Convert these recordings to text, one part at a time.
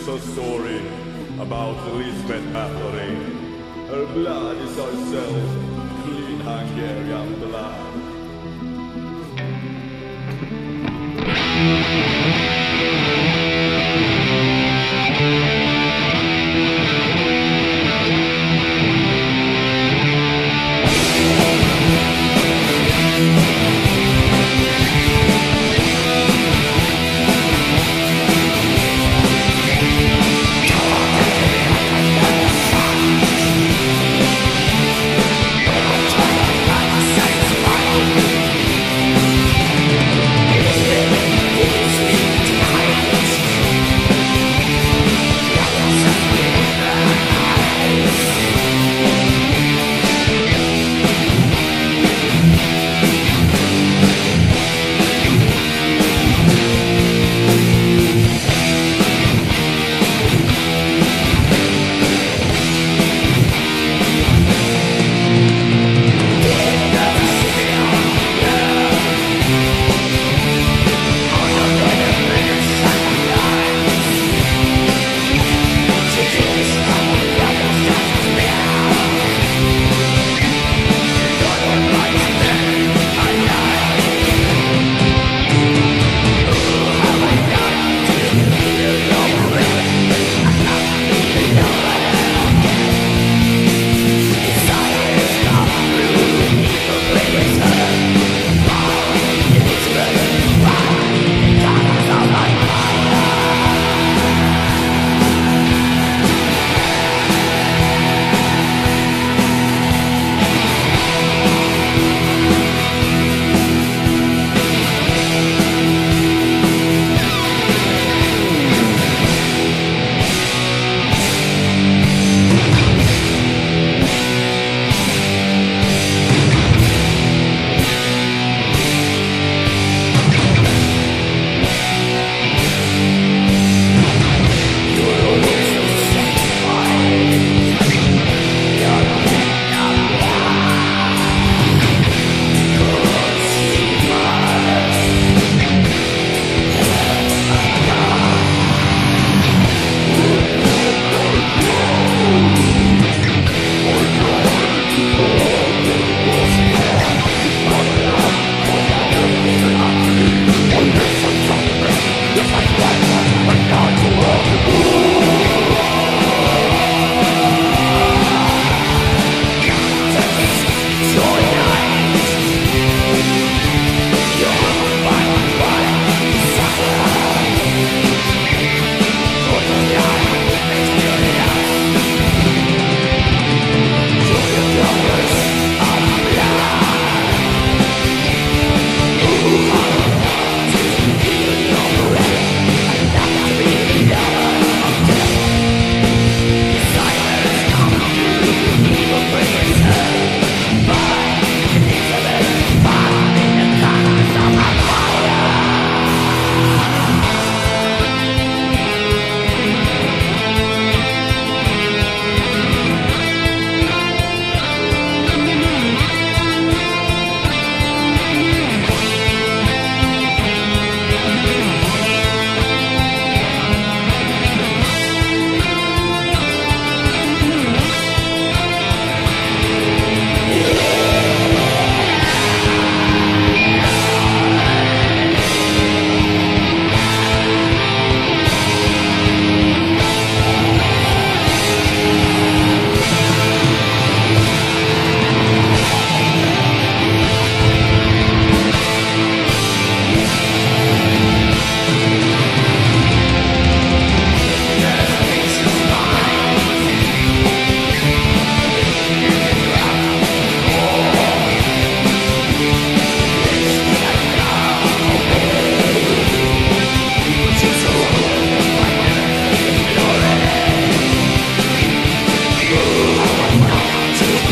is a story about Lisbeth Bathory. Her blood is ourselves, clean Hungarian blood.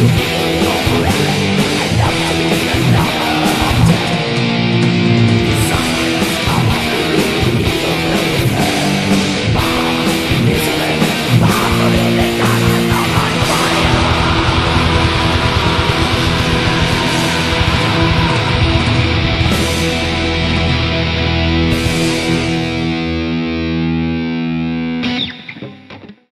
Música